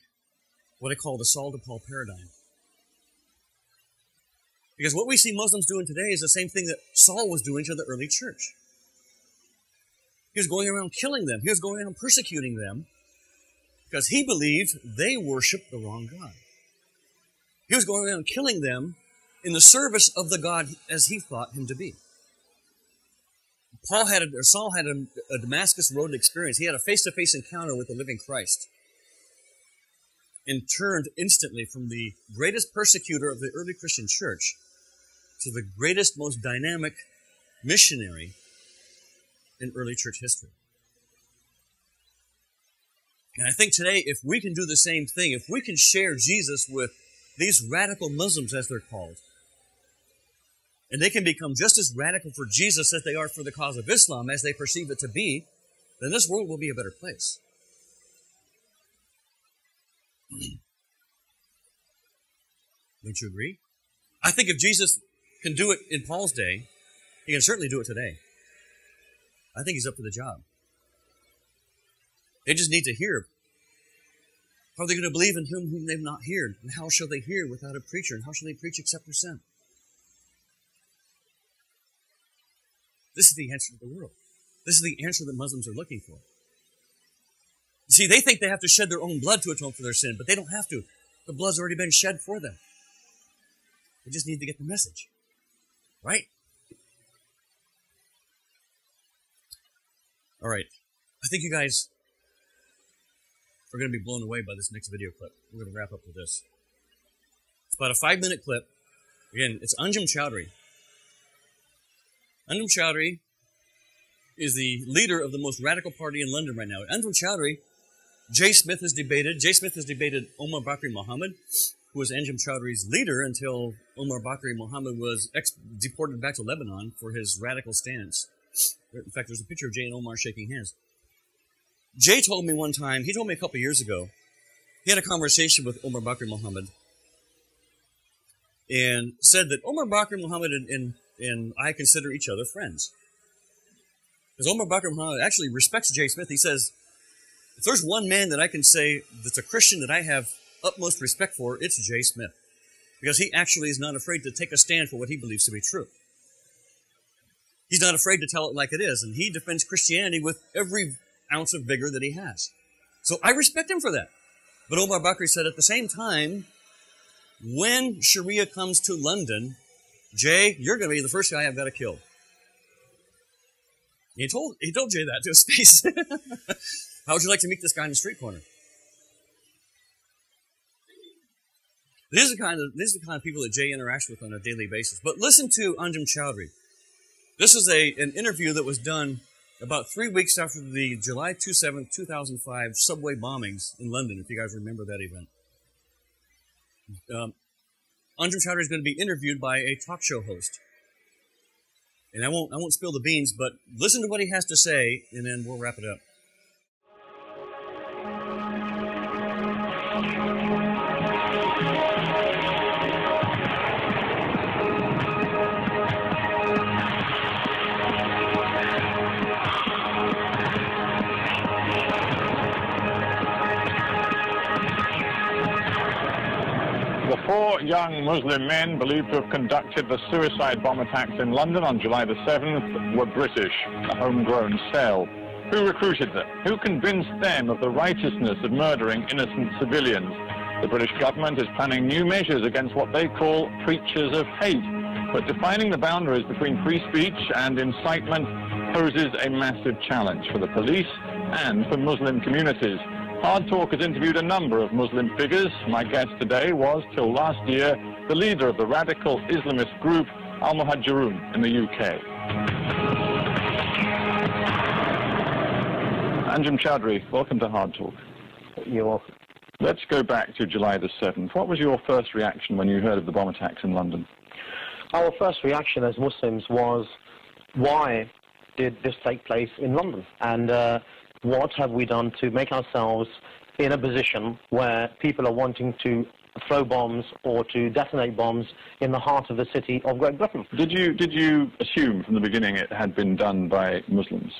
[SPEAKER 1] what I call the Saul to Paul paradigm. Because what we see Muslims doing today is the same thing that Saul was doing to the early church. He was going around killing them. He was going around persecuting them because he believed they worshiped the wrong God. He was going around killing them in the service of the God as he thought him to be. Paul had a, or Saul had a, a Damascus Road experience. He had a face-to-face encounter with the living Christ and turned instantly from the greatest persecutor of the early Christian church to the greatest, most dynamic missionary in early church history. And I think today, if we can do the same thing, if we can share Jesus with these radical Muslims, as they're called, and they can become just as radical for Jesus as they are for the cause of Islam as they perceive it to be, then this world will be a better place. Don't you agree? I think if Jesus can do it in Paul's day, he can certainly do it today. I think he's up to the job. They just need to hear. How are they going to believe in him whom they've not heard? And how shall they hear without a preacher? And how shall they preach except they're? This is the answer to the world. This is the answer that Muslims are looking for. See, they think they have to shed their own blood to atone for their sin, but they don't have to. The blood's already been shed for them. They just need to get the message. Right? All right. I think you guys are going to be blown away by this next video clip. We're going to wrap up with this. It's about a five minute clip. Again, it's Anjem Choudary. Anjem Choudary is the leader of the most radical party in London right now. Anjem Choudary, Jay Smith has debated. Jay Smith has debated Omar Bakri Muhammad, who was Anjem Choudary's leader until Omar Bakri Muhammad was ex- deported back to Lebanon for his radical stance. In fact, there's a picture of Jay and Omar shaking hands. Jay told me one time, he told me a couple years ago, he had a conversation with Omar Bakri Muhammad and said that Omar Bakri Muhammad and, and, and I consider each other friends. Because Omar Bakri Muhammad actually respects Jay Smith. He says, if there's one man that I can say that's a Christian that I have utmost respect for, it's Jay Smith. Because he actually is not afraid to take a stand for what he believes to be true. He's not afraid to tell it like it is, and he defends Christianity with every ounce of vigor that he has. So I respect him for that. But Omar Bakri said at the same time, when Sharia comes to London, Jay, you're going to be the first guy I've got to kill. He told he told Jay that to his face. How would you like to meet this guy in the street corner? These are the kind of these are the kind of people that Jay interacts with on a daily basis. But listen to Anjem Choudary. This is a an interview that was done about three weeks after the July 27, 2005 subway bombings in London, if you guys remember that event. Um, Anjem Choudary is going to be interviewed by a talk show host. And I won't, I won't spill the beans, but listen to what he has to say, and then we'll wrap it up.
[SPEAKER 3] Four young Muslim men believed to have conducted the suicide bomb attacks in London on July the 7th were British, a homegrown cell. Who recruited them? Who convinced them of the righteousness of murdering innocent civilians? The British government is planning new measures against what they call preachers of hate. But defining the boundaries between free speech and incitement poses a massive challenge for the police and for Muslim communities. Hard Talk has interviewed a number of Muslim figures. My guest today was, till last year, the leader of the radical Islamist group Al Muhajirun in the UK. Anjem Choudary, welcome to Hard Talk.
[SPEAKER 4] You're welcome.
[SPEAKER 3] Let's go back to July the 7th. What was your first reaction when you heard of the bomb attacks in London?
[SPEAKER 4] Our first reaction as Muslims was, why did this take place in London? And uh, what have we done to make ourselves in a position where people are wanting to throw bombs or to detonate bombs in the heart of the city of Great Britain?
[SPEAKER 3] Did you, did you assume from the beginning it had been done by Muslims?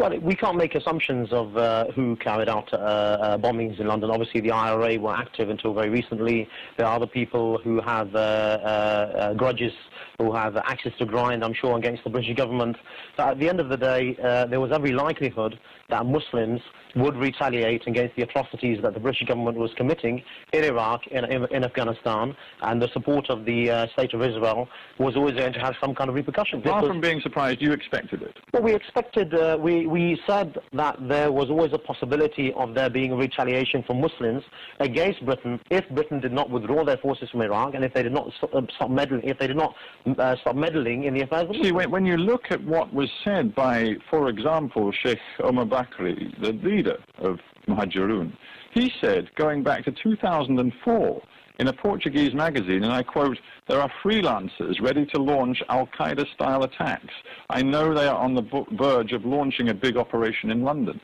[SPEAKER 4] Well, we can't make assumptions of uh, who carried out uh, uh, bombings in London. Obviously, the IRA were active until very recently. There are other people who have uh, uh, uh, grudges, who have access to grind, I'm sure, against the British government. But at the end of the day, there was every likelihood that Muslims would retaliate against the atrocities that the British government was committing in Iraq, in, in, in Afghanistan, and the support of the State of Israel was always going to have some kind of repercussion.
[SPEAKER 3] Far from being surprised, you expected it.
[SPEAKER 4] Well, we expected, we, we said that there was always a possibility of there being a retaliation from Muslims against Britain if Britain did not withdraw their forces from Iraq and if they did not stop, uh, stop meddling, if they did not uh, stop meddling in the affairs of
[SPEAKER 3] See, when, when you look at what was said by, for example, Sheikh Omar Bakri, the leader of Muhajirun, he said, going back to 2004, in a Portuguese magazine, and I quote, there are freelancers ready to launch al-Qaeda-style attacks. I know they are on the verge of launching a big operation in London.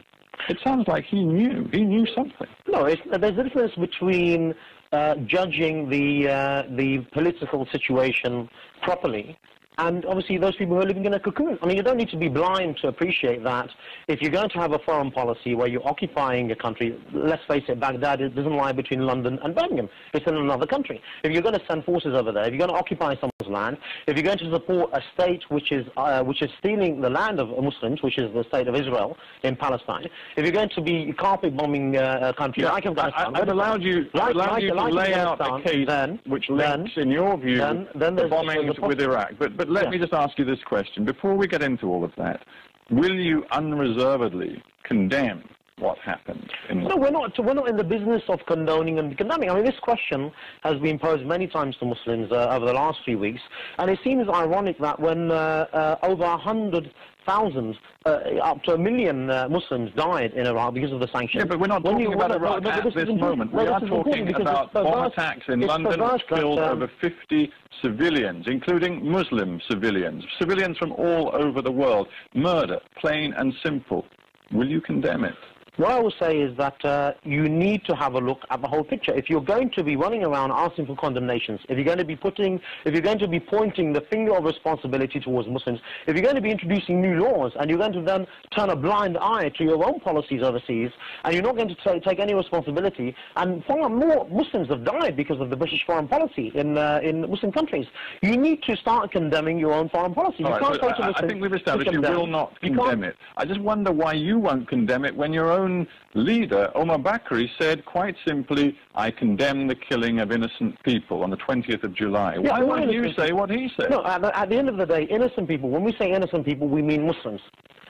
[SPEAKER 3] It sounds like he knew. He knew something.
[SPEAKER 4] No, there's a difference between uh, judging the, uh, the political situation properly and obviously those people who are living in a cocoon. I mean, you don't need to be blind to appreciate that if you're going to have a foreign policy where you're occupying a country, let's face it, Baghdad it doesn't lie between London and Birmingham. It's in another country. If you're going to send forces over there, if you're going to occupy someone's land, if you're going to support a state which is, uh, which is stealing the land of Muslims, which is the state of Israel in Palestine, if you're going to be carpet bombing uh, a country
[SPEAKER 3] yeah,
[SPEAKER 4] like Afghanistan...
[SPEAKER 3] I, I've allowed you,
[SPEAKER 4] like,
[SPEAKER 3] allowed
[SPEAKER 4] like,
[SPEAKER 3] you
[SPEAKER 4] like
[SPEAKER 3] to lay out a case
[SPEAKER 4] then,
[SPEAKER 3] which links, in your view,
[SPEAKER 4] then, then
[SPEAKER 3] the bombings with Iraq. But, but let
[SPEAKER 4] Yeah.
[SPEAKER 3] me just ask you this question. Before we get into all of that, will you unreservedly condemn what happened. In
[SPEAKER 4] No, we're not. We're not in the business of condoning and condemning. I mean, this question has been posed many times to Muslims uh, over the last few weeks, and it seems ironic that when uh, uh, over a hundred thousand, uh, up to a million uh, Muslims died in Iraq because of the sanctions.
[SPEAKER 3] Yeah, but we're not
[SPEAKER 4] When
[SPEAKER 3] talking
[SPEAKER 4] you-
[SPEAKER 3] about
[SPEAKER 4] no,
[SPEAKER 3] Iraq
[SPEAKER 4] no,
[SPEAKER 3] at
[SPEAKER 4] this
[SPEAKER 3] this moment.
[SPEAKER 4] No,
[SPEAKER 3] we are talking about bomb attacks in London which killed
[SPEAKER 4] um,
[SPEAKER 3] over 50 civilians, including Muslim civilians, civilians from all over the world. Murder, plain and simple. Will you condemn it?
[SPEAKER 4] What I will say is that uh, you need to have a look at the whole picture. If you're going to be running around asking for condemnations, if you're going to be putting, if you're going to be pointing the finger of responsibility towards Muslims, if you're going to be introducing new laws, and you're going to then turn a blind eye to your own policies overseas, and you're not going to ta- take any responsibility, and far more Muslims have died because of the British foreign policy in uh, in Muslim countries. You need to start condemning your own foreign policy. You
[SPEAKER 3] right,
[SPEAKER 4] can't
[SPEAKER 3] so
[SPEAKER 4] say to
[SPEAKER 3] I, I think we've established you will not condemn it. I just wonder why you won't condemn it when your own leader, Omar Bakri, said quite simply, I condemn the killing of innocent people on the 20th of July.
[SPEAKER 4] Yeah,
[SPEAKER 3] why won't you say what he said?
[SPEAKER 4] No, at the, at the end of the day, innocent people, when we say innocent people, we mean Muslims.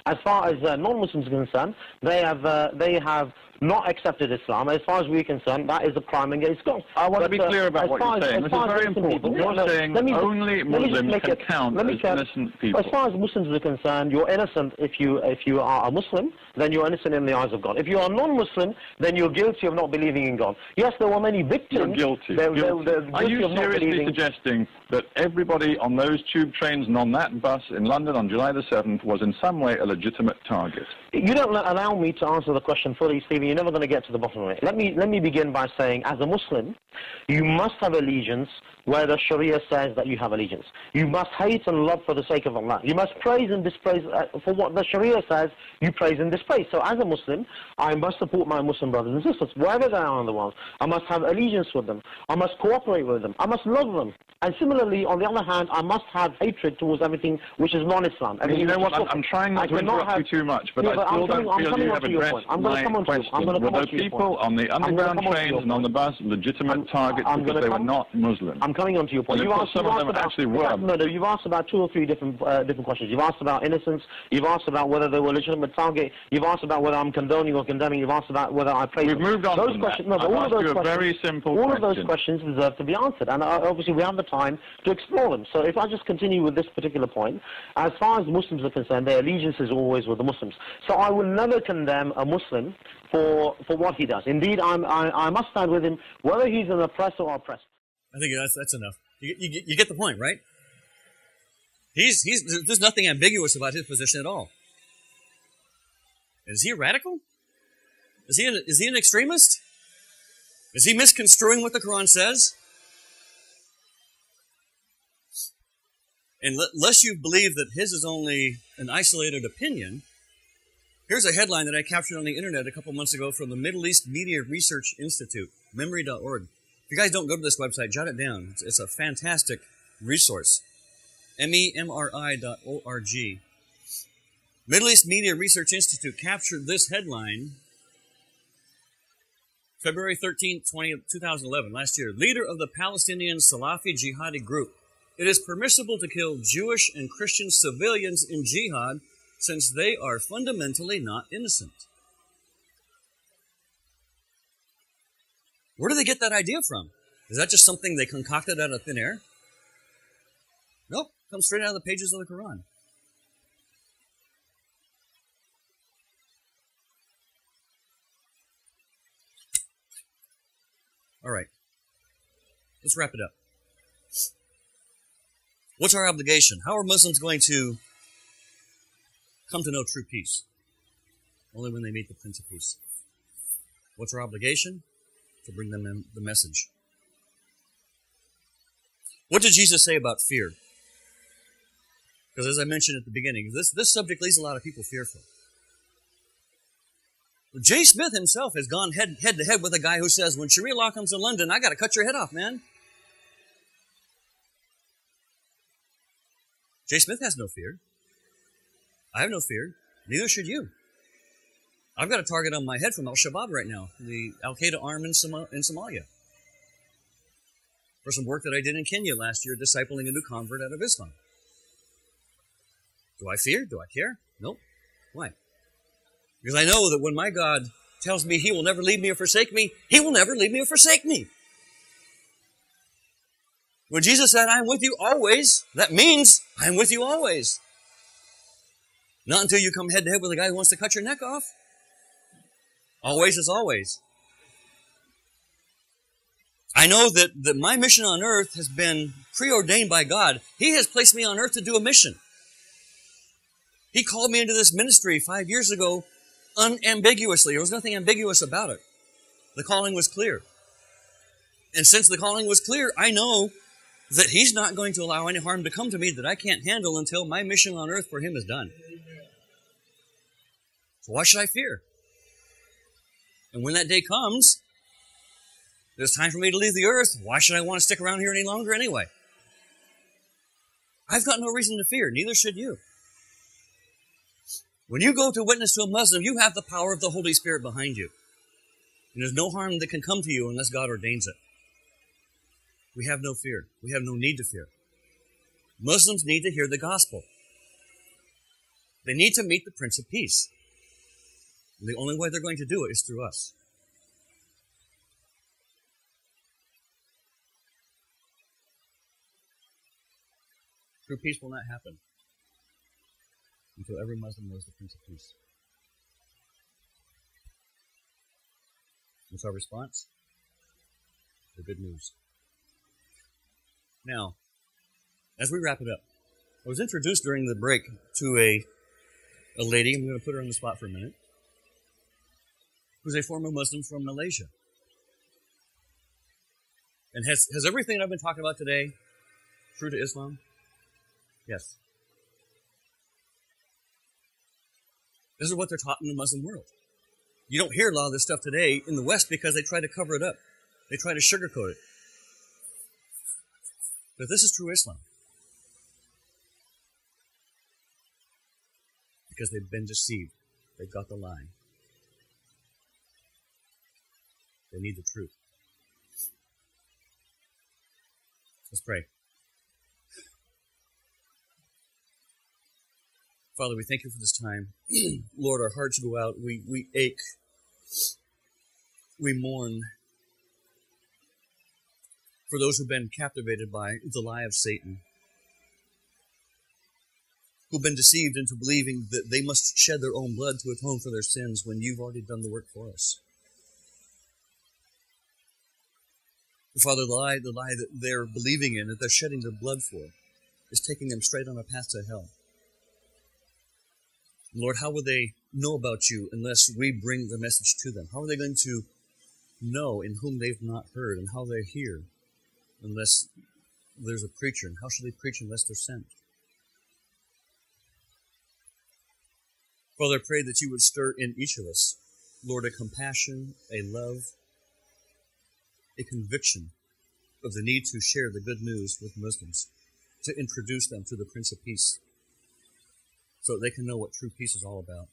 [SPEAKER 4] As far as uh, non-Muslims are concerned, they have, uh, they have not accepted Islam. As far as we're concerned, that is a crime against God.
[SPEAKER 3] I want to
[SPEAKER 4] But,
[SPEAKER 3] be
[SPEAKER 4] uh,
[SPEAKER 3] clear about what you're
[SPEAKER 4] as-
[SPEAKER 3] saying.
[SPEAKER 4] as
[SPEAKER 3] This is very
[SPEAKER 4] Muslim
[SPEAKER 3] important.
[SPEAKER 4] people-
[SPEAKER 3] You're
[SPEAKER 4] no,
[SPEAKER 3] saying
[SPEAKER 4] let me just-
[SPEAKER 3] only
[SPEAKER 4] let me
[SPEAKER 3] Muslims can
[SPEAKER 4] it-
[SPEAKER 3] count
[SPEAKER 4] let me
[SPEAKER 3] as
[SPEAKER 4] tell-
[SPEAKER 3] innocent people.
[SPEAKER 4] As far as Muslims are concerned, you're innocent if you if you are a Muslim, then you're innocent in the eyes of God. If you are non-Muslim, then you're guilty of not believing in God. Yes, there were many victims.
[SPEAKER 3] You're guilty.
[SPEAKER 4] They're,
[SPEAKER 3] guilty.
[SPEAKER 4] They're, they're
[SPEAKER 3] Are you seriously suggesting that everybody on those tube trains and on that bus in London on July the 7th was in some way a legitimate target?
[SPEAKER 4] You don't allow me to answer the question fully, Stephen. You're never going to get to the bottom of it. Let me let me begin by saying, as a Muslim, you must have allegiance where the Sharia says that you have allegiance. You must hate and love for the sake of Allah. You must praise and dispraise uh, for what the Sharia says. You praise and dispraise. So, as a Muslim, I must support my Muslim brothers and sisters wherever they are in the world. I must have allegiance with them. I must cooperate with them. I must love them. And similarly, on the other hand, I must have hatred towards everything which is non-Islam.
[SPEAKER 3] You know what? I'm. I'm trying not
[SPEAKER 4] I
[SPEAKER 3] to interrupt
[SPEAKER 4] have-
[SPEAKER 3] you too much, but
[SPEAKER 4] Yeah,
[SPEAKER 3] I
[SPEAKER 4] but I'm
[SPEAKER 3] still
[SPEAKER 4] coming-
[SPEAKER 3] don't
[SPEAKER 4] I'm
[SPEAKER 3] feel you
[SPEAKER 4] on
[SPEAKER 3] have
[SPEAKER 4] to your
[SPEAKER 3] addressed
[SPEAKER 4] point. I'm
[SPEAKER 3] my
[SPEAKER 4] come on to your- I'm
[SPEAKER 3] question. Were
[SPEAKER 4] come
[SPEAKER 3] those people on the underground
[SPEAKER 4] come on to your
[SPEAKER 3] trains and on the bus legitimate
[SPEAKER 4] I'm-
[SPEAKER 3] targets
[SPEAKER 4] I'm
[SPEAKER 3] because they were not Muslim?
[SPEAKER 4] I'm coming on to your point. You've asked,
[SPEAKER 3] some
[SPEAKER 4] you've
[SPEAKER 3] of them
[SPEAKER 4] about,
[SPEAKER 3] actually were.
[SPEAKER 4] No, no, you've asked about two or three different uh, different questions. You've asked about innocence. You've asked about whether they were legitimate target. You've asked about whether I'm condoning or condemning. You've asked about whether I praise
[SPEAKER 3] We've moved on
[SPEAKER 4] Those questions, no, but all of those
[SPEAKER 3] you a
[SPEAKER 4] questions,
[SPEAKER 3] very simple
[SPEAKER 4] all of those questions deserve to be answered, and uh, obviously we have the time to explore them. So if I just continue with this particular point, as far as Muslims are concerned, their allegiance is always with the Muslims. So I will never condemn a Muslim for for what he does. Indeed, I'm, I, I must stand with him, whether he's an oppressor or oppressed.
[SPEAKER 1] I think that's that's enough. You, you, you get the point, right? He's he's there's nothing ambiguous about his position at all. Is he a radical? Is he an, is he an extremist? Is he misconstruing what the Quran says? Lest you believe that his is only an isolated opinion, here's a headline that I captured on the internet a couple months ago from the Middle East Media Research Institute, memri.org. If you guys don't go to this website, jot it down. It's, it's a fantastic resource. M-E-M-R-I.org. Middle East Media Research Institute captured this headline February 13, 20, 2011, last year. Leader of the Palestinian Salafi Jihadi group. It is permissible to kill Jewish and Christian civilians in jihad since they are fundamentally not innocent. Where do they get that idea from? Is that just something they concocted out of thin air? Nope, comes straight out of the pages of the Quran. All right, let's wrap it up. What's our obligation? How are Muslims going to come to know true peace? Only when they meet the Prince of Peace. What's our obligation? To bring them the message. What did Jesus say about fear? Because as I mentioned at the beginning, this, this subject leaves a lot of people fearful. Jay Smith himself has gone head, head to head with a guy who says, when Sharia law comes to London, I got to cut your head off, man. Jay Smith has no fear. I have no fear. Neither should you. I've got a target on my head from Al Shabaab right now, the Al Qaeda arm in, Som- in Somalia, for some work that I did in Kenya last year, discipling a new convert out of Islam. Do I fear? Do I care? Nope. Why? Because I know that when my God tells me He will never leave me or forsake me, He will never leave me or forsake me. When Jesus said, I am with you always, that means I am with you always. Not until you come head to head with a guy who wants to cut your neck off. Always is always. I know that, that my mission on earth has been preordained by God. He has placed me on earth to do a mission. He called me into this ministry five years ago unambiguously. There was nothing ambiguous about it. The calling was clear. And since the calling was clear, I know that He's not going to allow any harm to come to me that I can't handle until my mission on earth for Him is done. So why should I fear? And when that day comes, there's time for me to leave the earth. Why should I want to stick around here any longer anyway? I've got no reason to fear, neither should you. When you go to witness to a Muslim, you have the power of the Holy Spirit behind you. And there's no harm that can come to you unless God ordains it. We have no fear. We have no need to fear. Muslims need to hear the gospel. They need to meet the Prince of Peace. And the only way they're going to do it is through us. True peace will not happen until every Muslim knows the Prince of Peace. What's our response? The good news. Now, as we wrap it up, I was introduced during the break to a, a lady, I'm going to put her on the spot for a minute, who's a former Muslim from Malaysia. And has, has everything I've been talking about today true to Islam? Yes. This is what they're taught in the Muslim world. You don't hear a lot of this stuff today in the West because they try to cover it up. They try to sugarcoat it. But this is true Islam. Because they've been deceived. They've got the lie. They need the truth. Let's pray. Father, we thank you for this time. Lord, our hearts go out. We, we ache. We mourn for those who've been captivated by the lie of Satan, who've been deceived into believing that they must shed their own blood to atone for their sins when you've already done the work for us. Father, the lie, the lie that they're believing in, that they're shedding their blood for, is taking them straight on a path to hell. Lord, how will they know about you unless we bring the message to them? How are they going to know in whom they've not heard and how they hear unless there's a preacher? And how shall they preach unless they're sent? Father, I pray that you would stir in each of us, Lord, a compassion, a love, a conviction of the need to share the good news with Muslims, to introduce them to the Prince of Peace so they can know what true peace is all about.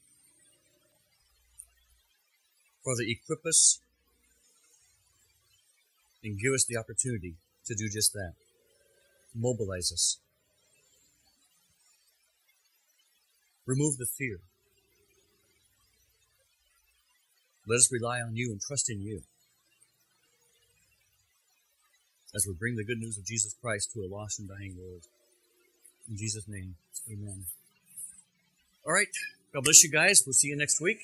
[SPEAKER 1] Father, equip us and give us the opportunity to do just that. Mobilize us. Remove the fear. Let us rely on you and trust in you as we bring the good news of Jesus Christ to a lost and dying world. In Jesus' name, amen. All right. God bless you guys. We'll see you next week.